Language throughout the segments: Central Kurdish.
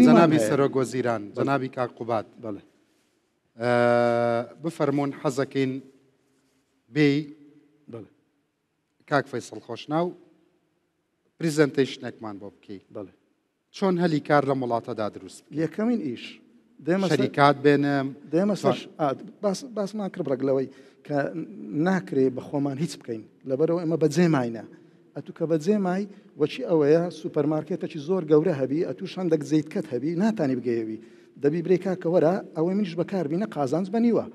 جەنابی سەرۆک وەزیران جەنابی کاک قوبات بەڵێ بفەرمونون حەزەکەین بێ کاک فەیسەڵ خۆشناو پریزنتەیشنێکمان بۆ بکەی بڵێ چۆن هەلی کار لە وڵاتەدا دروست یەکەمین ئیش دێمەریکات بێنم دێمە باسمان کرد بڕک لەوەی کە ناکرێ بە خۆمان هیچ بکەین لەبەرەوە ئەمە بەجێ ماینە ئەتو کە بە جێ مای وە چی ئەوەیە سوپەر مارکێتەکی زۆر گەورە هەبی ئەتوش هەندەک جیتکەت هەبی ناتانی بگەیەوی دەبی برێی کاکە وەرە ئەوەی منیش بەکار بینە قازانج بە نیوە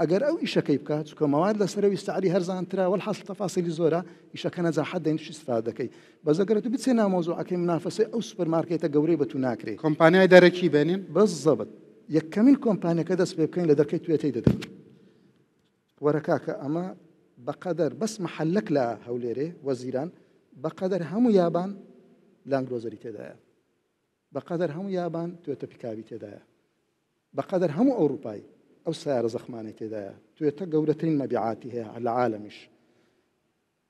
ئەگەر ئەو ئیشەکەی بکە چکە مەواد لەسەرەوی سعری هەرزانترا وەلحاصل تەفاسیلی زۆرە ئیشەکە نەجاحەت دەین توش استفادە دەکەی بەس ئەگەر ئەتو بچێ ناو مەوزوعەکەی منافەسەی ئەو سوپەر مارکێتە گەورەی بە تو ناکرێ کۆمپانیای دەرەکی بێنین بەزەبت یەکەمین کۆمپانیەکە دەست پێ بکەین لە دەرکەی توێتەی دەدەین وەرە کاکە ئەمە بەقەدەر بەس محلەک لە هەولێرێ وەزیران بەقەدەر هەموو یابان لانگرۆزەری تێدایە بەقەدەر هەموو یابان توێتە پیکاوی تێدایە بەقەدەر هەموو ئەوروپای ئەو سیارە زەخمانی تێدایە توێتە گەورەترین مەبیعاتی هەیە لە عالمیش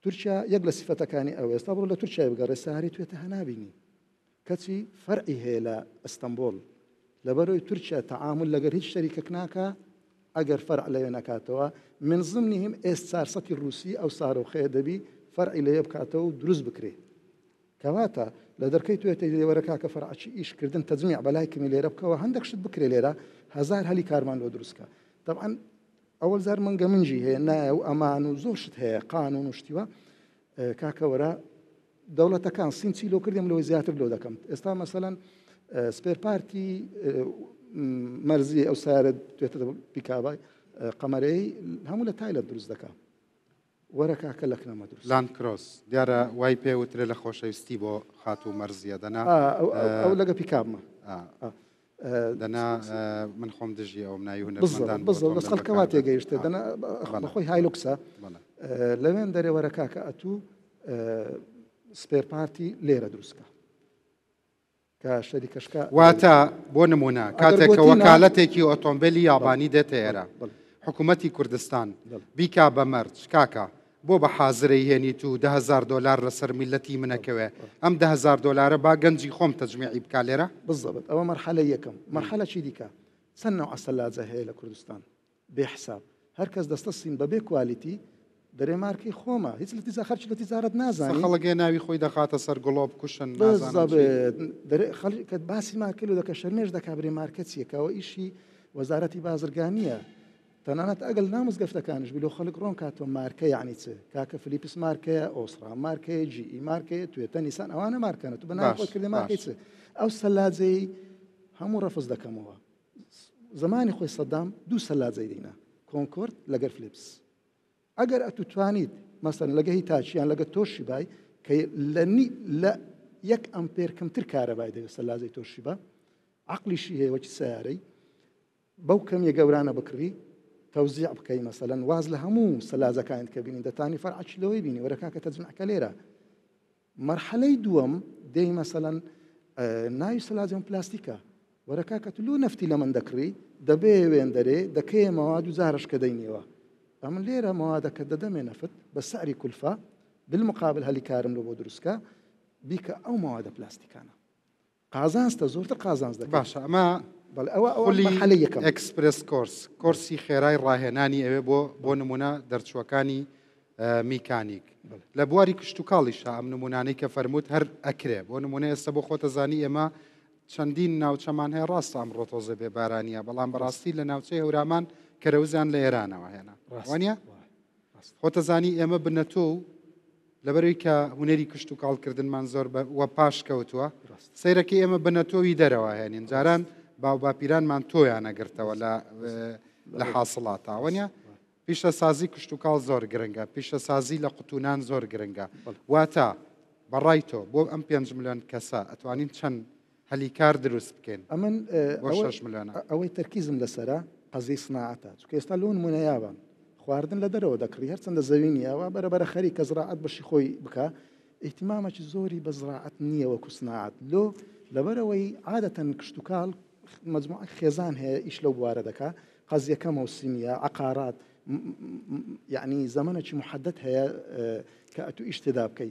تورکیا یەک لە سیفەتەکانی ئەوە ئێستا بڕۆ لە تورکیای بگەڕێ سەهەری توێتەهە نابینی کەچی فەرعی هەیە لە ئەستەمبۆل لەبەرەوەی تورکیا تەعامل لەگەر هیچ شەریکەک ناکە ئەگەر فەرع لەوێ نەکاتەوە من زمنیهم ئێس چارسەتی ڕووسی ئەو سارۆخەیە دەبی فەرعی لەوێ بکاتەوە و دروست بکرێ کەواتە لە دەرکەی توێتی لێوەرە کاکە فەرعچی ئیشکردن تەجمیع بەلای کمی لێرە بکەوە هەندێک شت بکرێ لێرە هزار هەلی کارمان لۆ دروستکە طبعا ئەوەل جار مەنگە منجی هەیە نایە و ئەمان و زۆر شت هەیە قانون و شتیوە کاکەوەرە دەوڵەتەکان سین چی لۆ کردم لەوەی زیاتر لۆ دەکەم ئێستا مەسەەن سپێر پارتی مەرزی ئەو سارە توێتە پیکابای قەمەرەی هەموو لە تایلە دروست دەکە وەرە کاکە لەکنە مەدروس. لاند کرۆس دیارە وای پێ وترێ لە خۆشەویستی بۆ خاتوو مەرزیە دەنا ئا ئەو لەگە پیکابمە ئا ئا دەنا من خۆم دژی ئەوم ناوی هونەرمەندان بزڵ بزڵ لەسەر کەوا تێگەیشتە دەنا بەخۆی خۆی هایلوکسە لەوێن دەرێ وەرە کاکە ئەتوو سپێر پارتی لێرە دروستکە. واتە بۆ نموونە کاتێک کە وەکالەتێکی ئۆتۆمبێلی یابانی دێتە ئێرە حکوومەتی کوردستان بیکا بە مەرج کاکە بۆ بە حازرەی هێنیت و دههزار دۆلار لەسەر میلەتی منەکەوێ ئەم دههزار دۆلارە با گەنجی خۆم تەجمیعی بکا لێرە بزەبت ئەوە مەرحەلە یەکەم مەرحەلە چی دیکە چەند نەوع سەلاجە هەیە لە کوردستان بێ حساب هەر کەس دەستە سیم بەبێ کوالیتی دەرێ مارکەی خۆمە هیچ لەتیجا خەرچ لە تیجارەت نازانی خەڵک ئێ ناوی خۆی دەخاتە سەر گڵۆ بکوشن نازانن چی دەرێ خەڵک کە باسی مارکەی لۆ دەکە شەرمێش دەکا برێ مارکە چیە کەوە ئیشی وەزارەتی بازرگانیە تەنانەت ئەگەل نامزگەفتەکانش بلو خەڵک ڕۆن کاتۆ مارکە یعنی چ کاکە فلیپس مارکەیە ئۆسرا مارکەیە جی ئی مارکەیە توێتە نیسان ئەوانە مارکەنە تو بەناکردی مارکەی چ ئەو سەلاجەی هەموو ڕەفز دەکەمەوە زەمانی خۆی سەدام دوو سەلاجەی دینا کۆنکۆرد لەگەر فلیپس ئەگەر ئەتو توانیت مەسەن لەگە هی تاچیان لەگە تۆشی بای کە لە نی لە یەک ئەمپێر کەمتر کارەبای دەوێت سەلاجەی تۆشی بە عقلیشی هەیە وەکی سیارەی بەو کەمیە گەورانە بکڕی تەوزیع بکەی مەسەلەن واز لە هەموو سەلاجەکانت کە بینی دەتانی فەرعچ لەوەی بینی وەرەکاکە تەجمعکە لێرە مەرحەلەی دووەم دێی مەسەلەن ناوی سەلاجۆن پلاستیکە وەرە کاکە تو لۆ نەفتی لە من دەکڕی دەبێ وێندەرێ دەکەیە مەواد و جارش کە دەینەوە ئەمن لێرە مەوادەکە دەدەمێ نەفت بە سەعری کولفە بالمقابل هەلی کارم لە بۆ دروستکە بیکە ئەو مەوادە پلاستیکانە قازانجتە زۆرتر قازانج دەکەیت. باشە ئەمە بەڵێ ئەوە ئەوە خولی مەرحەلەی یەکەم ئێکسپرێس کۆرس بەڵێ کۆرسی خێرای ڕاهێنانی ئەوێ بۆ بۆ بەڵێ نموونە دەرچووەکانی ە میکانیک بەڵێ لە بواری کشتوکاڵیشا ئەم نموونانەی کە فەرمووت هەر ئەکرێ بۆ نموونە ئێستە بۆ خۆت ئەزانی ئێمە چەندین ناوچەمان هەیە ڕاستە ئەمڕۆ تۆزێ بێ بارانییە بەڵام ڕاست بەڕاستی لە ناوچەی هەورامان کەرەوزیان لە ئێرانەوە هێنا ڕاست وانیە؟ وایە. ڕاست خۆتەزانی ئێمە بنەتۆ و لەبەرەوەی کە هونەری کشت و کاڵ کردنمان زۆر بە وە پاش کەوتووە ڕاست سەیرەکە ئێمە بنەتۆوی دەرەوە هێنین جاران باو باپیرانمان تۆیانە گرتەوە لە لە حاصڵات تاوەنیا پیشەسازی کشت و کاڵ زۆر گرنگە پیشەسازی لە قوتونان زۆر گرنگە واتە بەڕای تۆ بۆ ئەم پێنج ملیۆن کەسە ئەتوانین چەند هەلی کار دروست بکەین ئەمن بۆ شەش ملیۆنە. ئەوەی تەرکیزم لەسەرە قەزیی سناعەتە، چونکە ئێستا لۆ نموونە یابان خواردن لە دەرەوە دەکڕی هەرچەندە زەوی نییە، وا بەرە بەرە خەریکە زراعەت بەشی خۆی بکا، ئیهتیمامێکی زۆری بە زراعەت نییە وەکوو سناعەت لۆ، لەبەر ئەوەی عادەتەن کشتوکاڵ مەجمووعەک خێزان هەیە ئیش لەو بوارە دەکا، قەزییەکە مەوسیمییە، عەقارات یەعنی زەمەنێکی موحەدەد هەیە کە ئەتوو ئیش تێدا بکەی.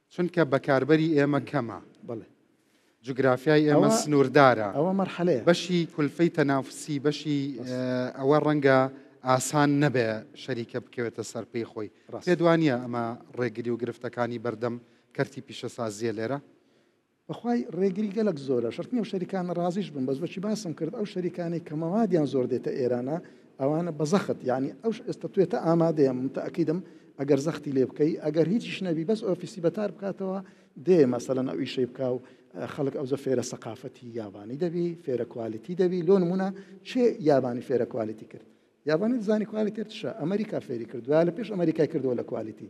چونکە بەکاربەری ئێمە کەمە. بەڵێ. جوگرافیای ئێمە سنووردارە. ئەوە مەرحەلەیە. بەشی کولفەی تەنافسی، بەشی ئەوە ڕەنگە ئاسان نەبێ شەریکە بکەوێتە سەر پێی خۆی. پێت وا نییە ئەمە ڕێگری و گرفتەکانی بەردەم کەرتی پیشەسازییە لێرە؟ بەخوای ڕێگری گەلەک زۆرە شەرت نیە ئەو شەریکانە ڕازیش بن بەس وەکی باسم کرد ئەو شەریکانەی کە مەوادیان زۆر دێتە ئێرانە ئەوانە بە زەخت یعنی ئەوش ئێستا توێتە ئامادەیە من تەئکیدم ئەگەر زەختی لێ بکەی ئەگەر هیچیش نەبی بەس ئۆفیسی بەتار بکاتەوە دێ مەسەلەن ئەو ئیشەی بکا و خەڵک ئەوجە فێرە سەقافەتی یابانی دەبی فێرە کوالیتی دەبی لۆ نمونە چێ یابانی فێرە کوالیتی کرد یابانی زانی کوالیتێتشە ئەمریکا فێری کرد دوای لە پێش ئەمریکای کردەوە لە کوالیتی